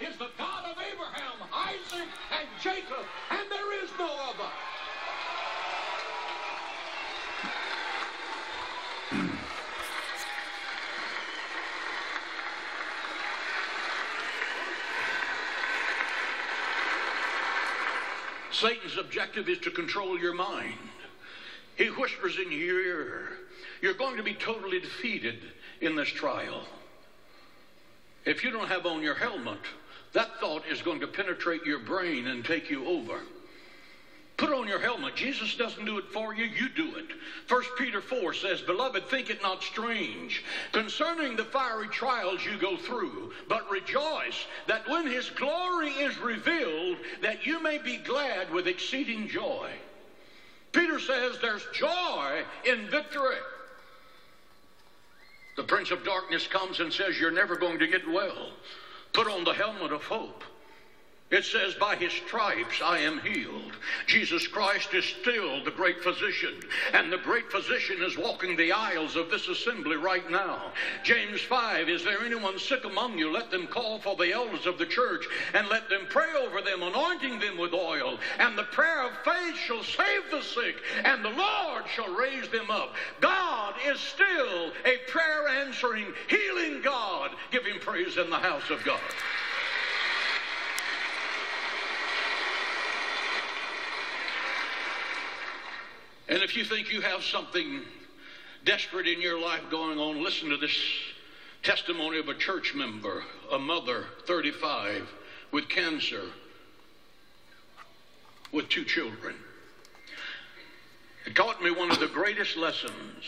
is the God of Abraham, Isaac, and Jacob, and there is no other. Satan's objective is to control your mind. He whispers in your ear, You're going to be totally defeated in this trial. If you don't have on your helmet, that thought is going to penetrate your brain and take you over. Put on your helmet. Jesus doesn't do it for you, you do it. 1 Peter 4 says, Beloved, think it not strange concerning the fiery trials you go through, but rejoice that when his glory is revealed, that you may be glad with exceeding joy. Peter says there's joy in victory. The prince of darkness comes and says, You're never going to get well. Put on the helmet of hope. It says, By his stripes I am healed. Jesus Christ is still the great physician, and the great physician is walking the aisles of this assembly right now. James 5 Is there anyone sick among you? Let them call for the elders of the church, and let them pray over them, anointing them with oil. And the prayer of faith shall save the sick, and the Lord shall raise them up. God prayer answering, healing God. Give him praise in the house of God. And if you think you have something desperate in your life going on, listen to this testimony of a church member, a mother, 35, with cancer, with two children. It taught me one of the greatest lessons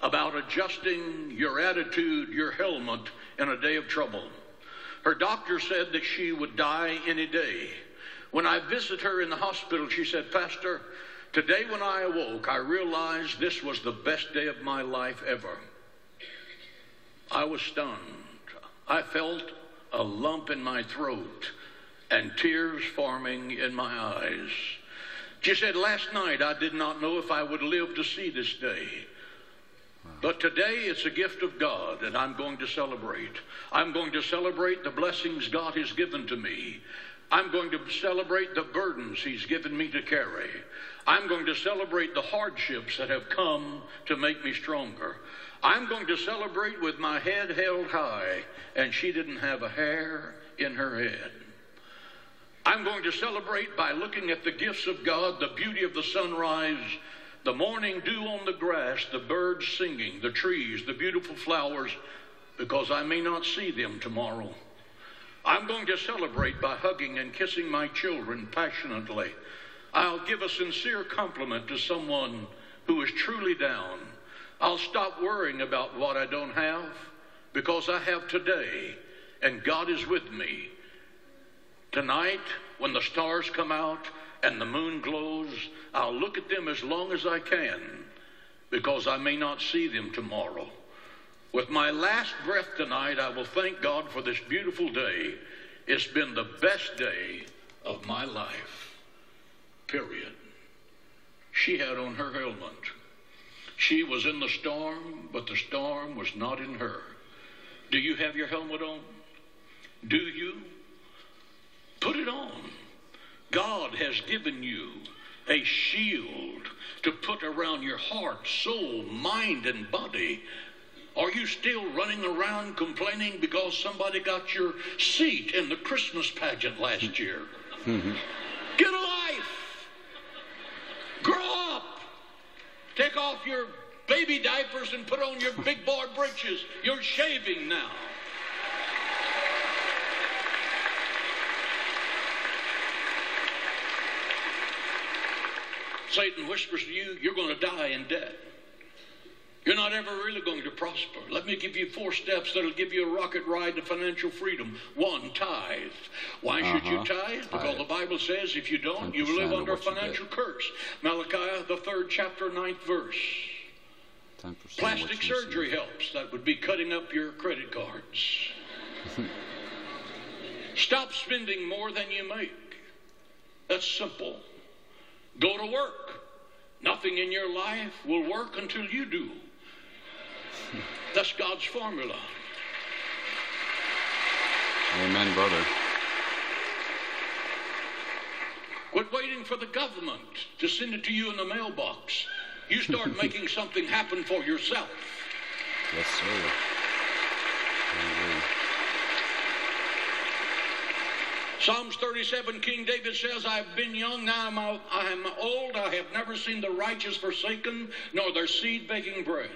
about adjusting your attitude, your helmet, in a day of trouble. Her doctor said that she would die any day. When I visited her in the hospital, she said, Pastor, Today, when I awoke, I realized this was the best day of my life ever. I was stunned. I felt a lump in my throat and tears forming in my eyes. She said, Last night I did not know if I would live to see this day. But today it's a gift of God, and I'm going to celebrate. I'm going to celebrate the blessings God has given to me. I'm going to celebrate the burdens He's given me to carry. I'm going to celebrate the hardships that have come to make me stronger. I'm going to celebrate with my head held high, and she didn't have a hair in her head. I'm going to celebrate by looking at the gifts of God, the beauty of the sunrise, the morning dew on the grass, the birds singing, the trees, the beautiful flowers, because I may not see them tomorrow. I'm going to celebrate by hugging and kissing my children passionately I'll give a sincere compliment to someone who is truly down. I'll stop worrying about what I don't have because I have today and God is with me. Tonight, when the stars come out and the moon glows, I'll look at them as long as I can because I may not see them tomorrow. With my last breath tonight, I will thank God for this beautiful day. It's been the best day of my life. Period. She had on her helmet. She was in the storm, but the storm was not in her. Do you have your helmet on? Do you? Put it on. God has given you a shield to put around your heart, soul, mind, and body. Are you still running around complaining because somebody got your seat in the Christmas pageant last year? Mm-hmm. Get a life. Grow up. Take off your baby diapers and put on your big boy breeches. You're shaving now. Satan whispers to you, you're going to die in debt. You're not ever really going to prosper. Let me give you four steps that'll give you a rocket ride to financial freedom. One, tithe. Why should uh-huh. you tithe? Because the Bible says if you don't, you live under a financial curse. Malachi, the third chapter, ninth verse. Plastic surgery helps. That would be cutting up your credit cards. Stop spending more than you make. That's simple. Go to work. Nothing in your life will work until you do. That's God's formula. Amen, brother. Quit waiting for the government to send it to you in the mailbox. You start making something happen for yourself. Yes, sir. Amen. Psalms 37, King David says, I have been young, now I'm, I am old. I have never seen the righteous forsaken, nor their seed begging bread.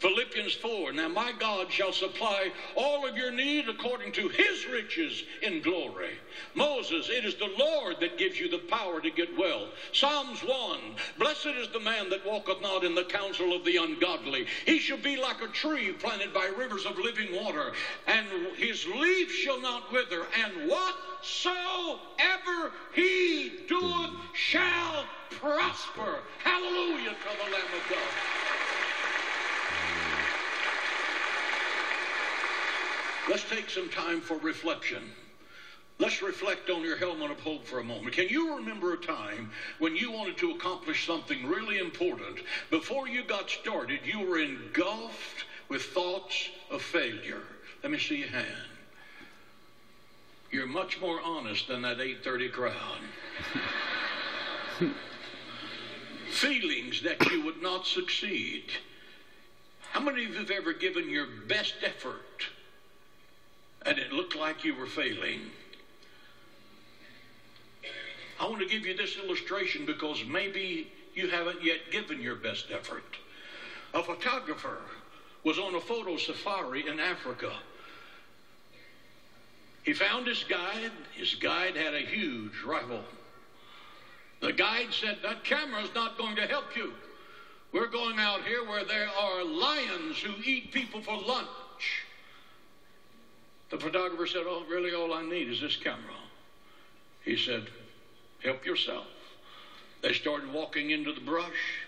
Philippians 4, now my God shall supply all of your need according to his riches in glory. Moses, it is the Lord that gives you the power to get well. Psalms 1, blessed is the man that walketh not in the counsel of the ungodly. He shall be like a tree planted by rivers of living water, and his leaf shall not wither, and whatsoever he doeth shall prosper. Hallelujah to the Lamb of God. Let's take some time for reflection. Let's reflect on your helmet of hope for a moment. Can you remember a time when you wanted to accomplish something really important? Before you got started, you were engulfed with thoughts of failure. Let me see your hand. You're much more honest than that 830 crowd. Feelings that you would not succeed. How many of you have ever given your best effort and it looked like you were failing? I want to give you this illustration because maybe you haven't yet given your best effort. A photographer was on a photo safari in Africa. He found his guide. His guide had a huge rifle. The guide said, That camera's not going to help you. We're going out here where there are lions who eat people for lunch. The photographer said, Oh, really, all I need is this camera. He said, Help yourself. They started walking into the brush,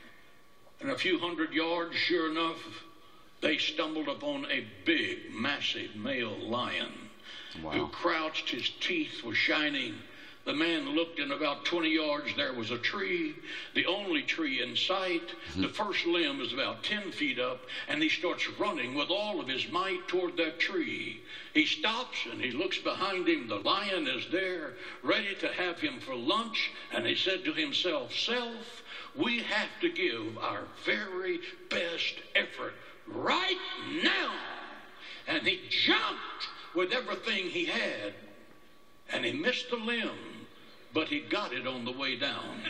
and a few hundred yards, sure enough, they stumbled upon a big, massive male lion Wow. who crouched, his teeth were shining. The man looked, and about 20 yards there was a tree, the only tree in sight. Hmm. The first limb is about 10 feet up, and he starts running with all of his might toward that tree. He stops and he looks behind him. The lion is there, ready to have him for lunch, and he said to himself, Self, we have to give our very best effort right now. And he jumped with everything he had. And he missed the limb, but he got it on the way down.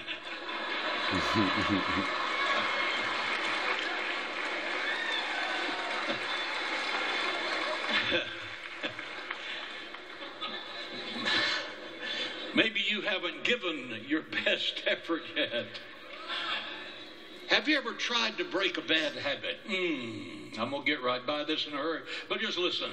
Maybe you haven't given your best effort yet. Have you ever tried to break a bad habit? Hmm, I'm going to get right by this in a hurry, but just listen.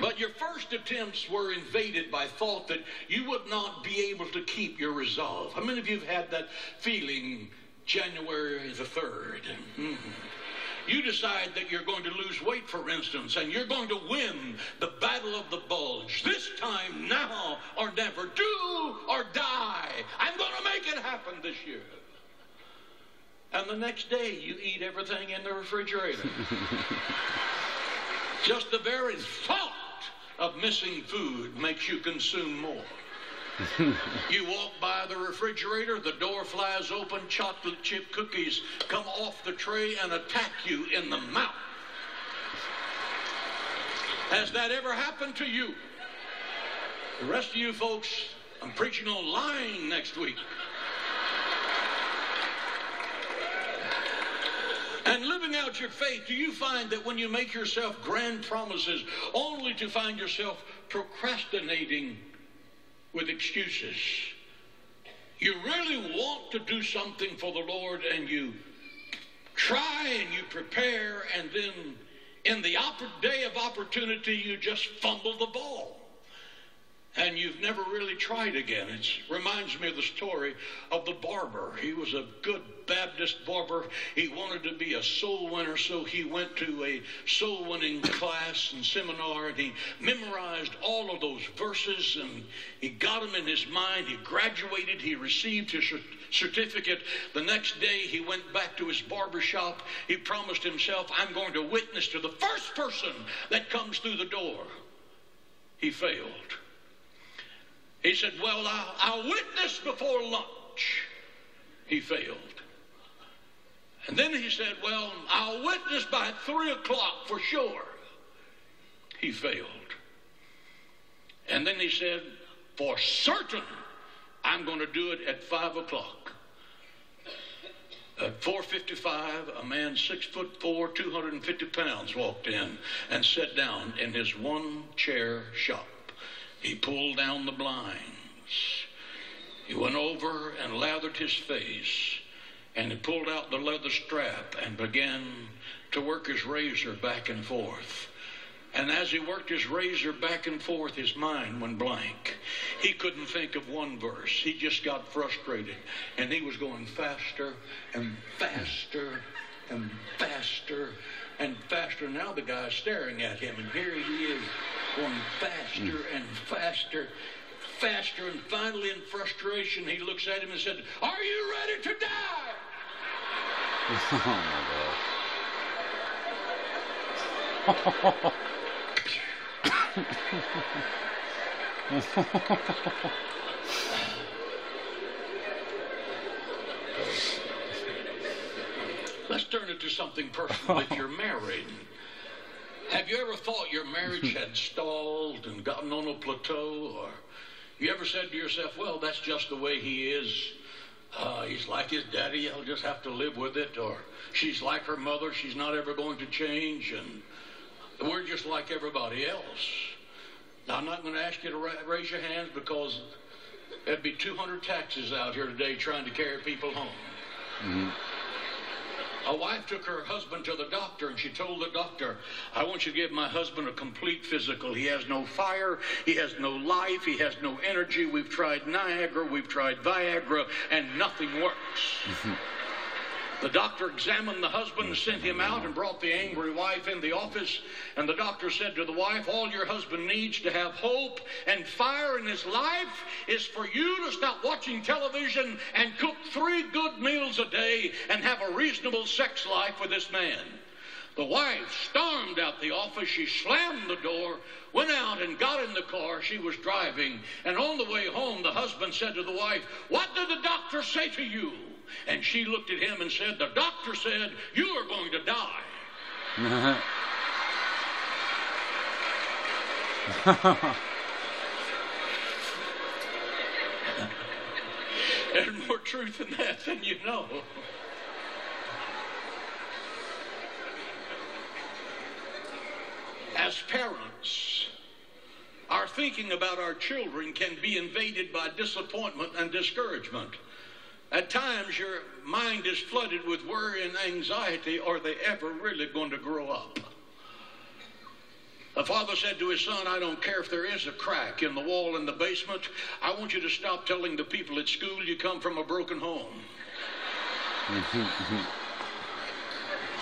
But your first attempts were invaded by thought that you would not be able to keep your resolve. How many of you have had that feeling January the 3rd? Mhm. You decide that you're going to lose weight, for instance, and you're going to win the battle of the bulge. This time, now or never. Do or die. I'm going to make it happen this year. And the next day, you eat everything in the refrigerator. Just the very thought of missing food makes you consume more. you walk by the refrigerator, the door flies open, chocolate chip cookies come off the tray and attack you in the mouth. Has that ever happened to you? The rest of you folks, I'm preaching on lying next week. And living out your faith, do you find that when you make yourself grand promises only to find yourself procrastinating with excuses? You really want to do something for the Lord and you try and you prepare, and then in the day of opportunity, you just fumble the ball and you've never really tried again. It reminds me of the story of the barber. He was a good Baptist barber. He wanted to be a soul winner, so he went to a soul winning class and seminar, and he memorized all of those verses, and he got them in his mind. He graduated. He received his certificate. The next day, he went back to his barber shop. He promised himself, I'm going to witness to the first person that comes through the door. he failed. He said, Well, I'll, I'll witness before lunch. He failed. And then he said, Well, I'll witness by three o'clock for sure. He failed. And then he said, For certain, I'm going to do it at five o'clock. At 4:55, a man six foot four, 250 pounds, walked in and sat down in his one-chair shop. He pulled down the blinds. He went over and lathered his face, and he pulled out the leather strap and began to work his razor back and forth. And as he worked his razor back and forth, his mind went blank. He couldn't think of one verse. He just got frustrated. And he was going faster and faster and faster and faster. Now the guy's staring at him, and here he is going faster and faster, faster. And finally, in frustration, he looks at him and said, Are you ready to die? oh my God. Let's turn it to something personal. If you're married, have you ever thought your marriage had stalled and gotten on a plateau? Or you ever said to yourself, well, that's just the way he is? Uh, he's like his daddy, I'll just have to live with it. Or she's like her mother, she's not ever going to change. And we're just like everybody else. Now, I'm not going to ask you to ra- raise your hands because there'd be 200 taxis out here today trying to carry people home. A wife took her husband to the doctor and she told the doctor, I want you to give my husband a complete physical. He has no fire, he has no life, he has no energy. We've tried Niagara, we've tried Viagra, and nothing works. The doctor examined the husband sent him out and brought the angry wife in the office. And the doctor said to the wife, All your husband needs to have hope and fire in his life is for you to stop watching television and cook three good meals a day and have a reasonable sex life with this man. The wife stormed out the office. She slammed the door, went out and got in the car she was driving. And on the way home, the husband said to the wife, What did the doctor say to you? And she looked at him and said, The doctor said, You are going to die. There's more truth in that than you know. As parents, our thinking about our children can be invaded by disappointment and discouragement. At times, your mind is flooded with worry and anxiety. Are they ever really going to grow up? The father said to his son, I don't care if there is a crack in the wall in the basement. I want you to stop telling the people at school you come from a broken home.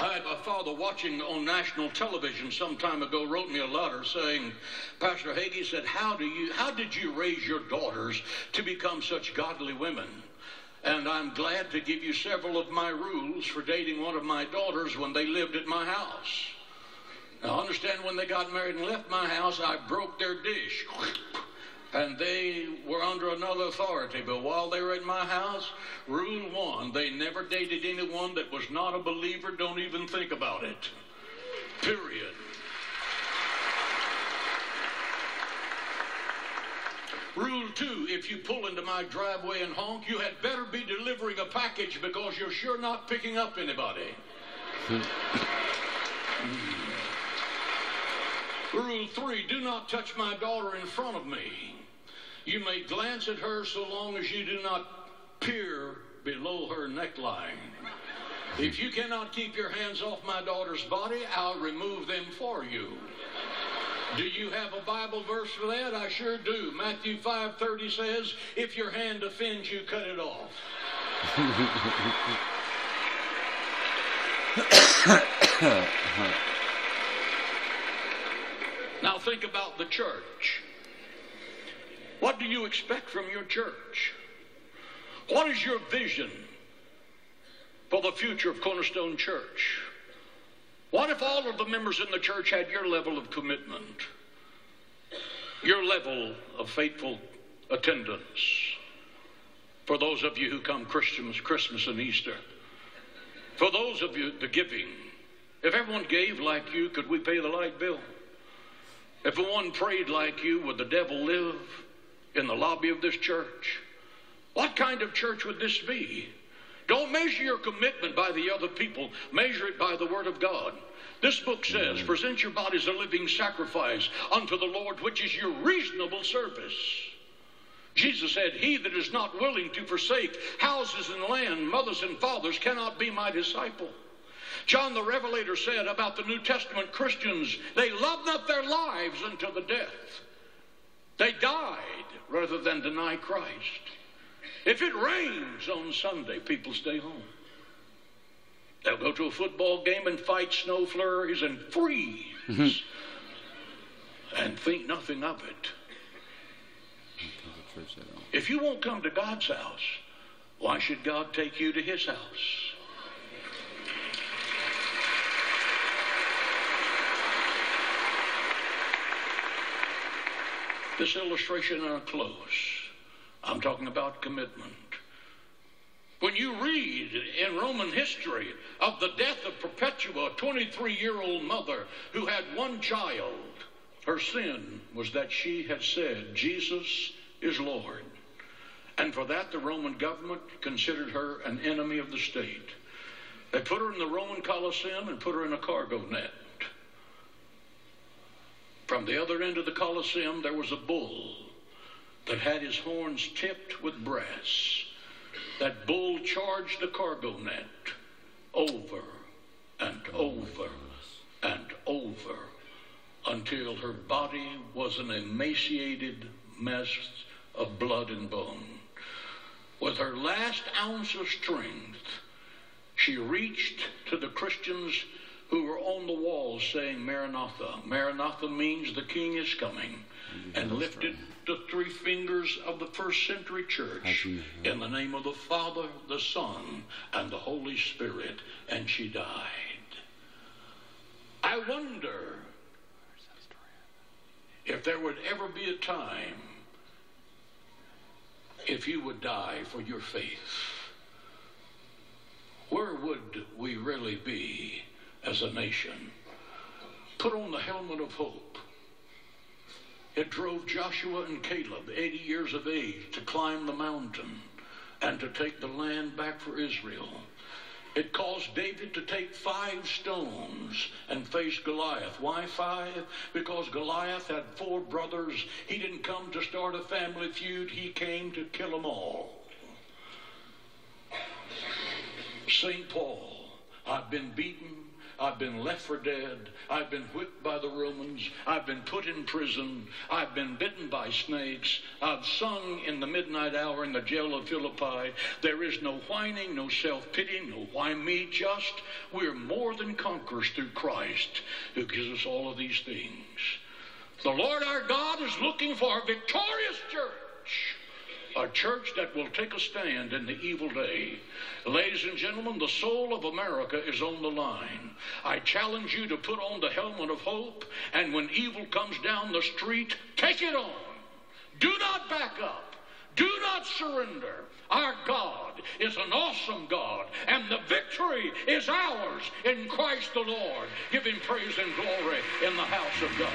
I had a father watching on national television some time ago wrote me a letter saying, Pastor Hagee said, how, do you, how did you raise your daughters to become such godly women? And I'm glad to give you several of my rules for dating one of my daughters when they lived at my house. Now, understand when they got married and left my house, I broke their dish. And they were under another authority. But while they were at my house, rule one they never dated anyone that was not a believer. Don't even think about it. Period. Rule two, if you pull into my driveway and honk, you had better be delivering a package because you're sure not picking up anybody. Rule three, do not touch my daughter in front of me. You may glance at her so long as you do not peer below her neckline. If you cannot keep your hands off my daughter's body, I'll remove them for you. Do you have a Bible verse for that? I sure do. Matthew 5:30 says, "If your hand offends you, cut it off." now think about the church. What do you expect from your church? What is your vision for the future of Cornerstone Church? What if all of the members in the church had your level of commitment? your level of faithful attendance. For those of you who come Christmas, Christmas and Easter. For those of you, the giving. If everyone gave like you, could we pay the light bill? If one prayed like you, would the devil live in the lobby of this church? What kind of church would this be? Don't measure your commitment by the other people, measure it by the Word of God. This book says, mm. Present your bodies a living sacrifice unto the Lord, which is your reasonable service. Jesus said, He that is not willing to forsake houses and land, mothers and fathers, cannot be my disciple. John the Revelator said about the New Testament Christians, they loved not their lives until the death. They died rather than deny Christ. If it rains on Sunday, people stay home. They'll go to a football game and fight snow flurries and freeze and think nothing of it. If you won't come to God's house, why should God take you to his house? This illustration and I'll close. I'm talking about commitment. When you read in Roman history of the death of Perpetua, a 23 year old mother who had one child, her sin was that she had said, Jesus is Lord. And for that, the Roman government considered her an enemy of the state. They put her in the Roman Colosseum and put her in a cargo net. From the other end of the Colosseum, there was a bull that had his horns tipped with brass. That bull charged the cargo net over and over and over until her body was an emaciated mess of blood and bone. With her last ounce of strength, she reached to the Christians who were on the walls saying, Maranatha. Maranatha means the king is coming. And lifted the three fingers of the first century church in the name of the Father, the Son, and the Holy Spirit. And she died. I wonder if there would ever be a time if you would die for your faith. Where would we really be as a nation? Put on the helmet of hope. It drove Joshua and Caleb, 80 years of age, to climb the mountain and to take the land back for Israel. It caused David to take five stones and face Goliath. Why five? Because Goliath had four brothers. He didn't come to start a family feud, he came to kill them all. St. Paul, I've been beaten, I've been left for dead. I've been whipped by the Romans. I've been put in prison. I've been bitten by snakes. I've sung in the midnight hour in the jail of Philippi. There is no whining, no self pity, no why me, just we're more than conquerors through Christ who gives us all of these things. The Lord our God is looking for a victorious church a church that will take a stand in the evil day. Ladies and gentlemen, the soul of America is on the line. I challenge you to put on the helmet of hope, and when evil comes down the street, take it on. Do not back up. Do not surrender. Our God is an awesome God, and the victory is ours in Christ the Lord. Give him praise and glory in the house of God.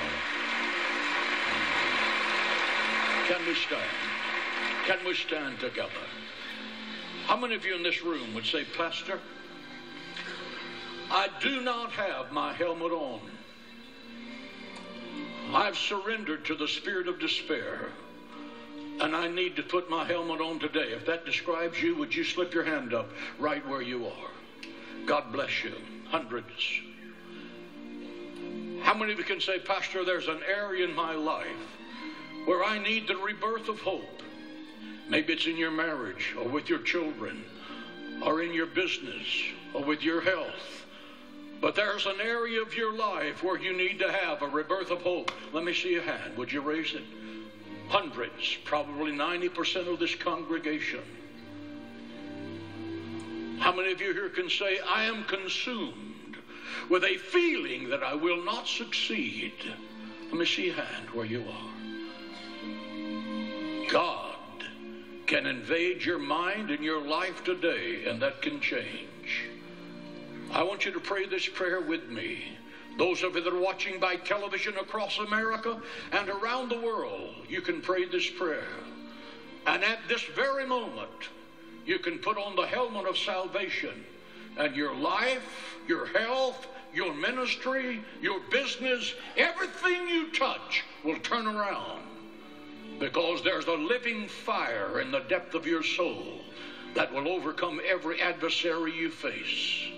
Can we stand? Can we stand together? How many of you in this room would say, Pastor, I do not have my helmet on. I've surrendered to the spirit of despair, and I need to put my helmet on today. If that describes you, would you slip your hand up right where you are? God bless you. Hundreds. How many of you can say, Pastor, there's an area in my life where I need the rebirth of hope? Maybe it's in your marriage or with your children or in your business or with your health. But there's an area of your life where you need to have a rebirth of hope. Let me see a hand. Would you raise it? Hundreds, probably 90% of this congregation. How many of you here can say, I am consumed with a feeling that I will not succeed? Let me see a hand where you are. God can invade your mind and your life today, and that can change. I want you to pray this prayer with me. Those of you that are watching by television across America and around the world, you can pray this prayer. And at this very moment, you can put on the helmet of salvation, and your life, your health, your ministry, your business, everything you touch will turn around because there's a living fire in the depth of your soul that will overcome every adversary you face.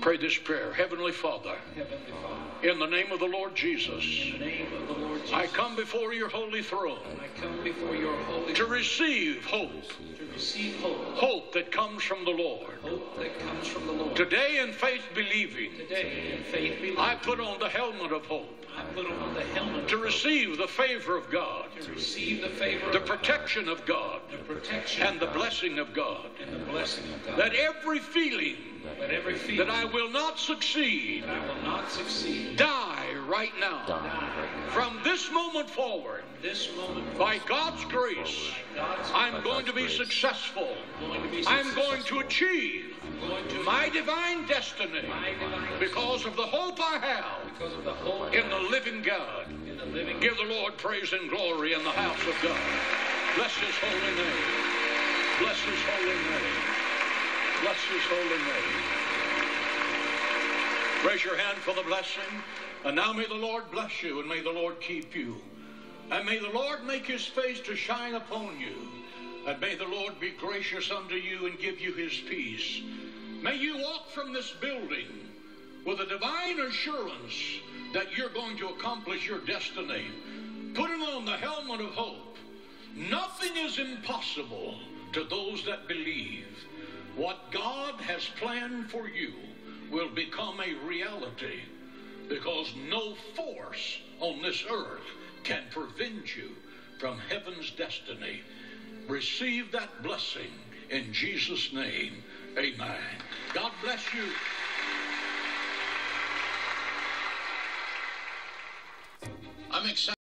Pray this prayer. Heavenly Father, Heavenly Father, in the name of the Lord Jesus, the name of the Lord Jesus, I come before your holy throne I come before your holy to receive hope, receive hope, hope that comes from the Lord. hope that comes from the Lord. Today, in faith believing, Today, in faith believing, I put on the helmet of hope I put on the helmet to receive the favor of God, to receive the favor the protection of God, the protection and the blessing of God. and the blessing of God. That every feeling Let every feeling that I will not succeed that I will not succeed die right now. die From this moment forward, this moment by God's grace, God's I'm going to be successful. going to be I'm going to achieve going to my divine destiny my divine because of the hope I have because of the hope in the living God. in the living Give the Lord praise and glory in the house of God. Bless his holy name. Bless his holy name. Bless his holy name. Raise your hand for the blessing. And now may the Lord bless you and may the Lord keep you. And may the Lord make his face to shine upon you. And may the Lord be gracious unto you and give you his peace. May you walk from this building with a divine assurance that you're going to accomplish your destiny. Putting on the helmet of hope. Nothing is impossible to those that believe. What God has planned for you will become a reality because no force on this earth can prevent you from heaven's destiny. Receive that blessing in Jesus' name. Amen. God bless you. I'm excited.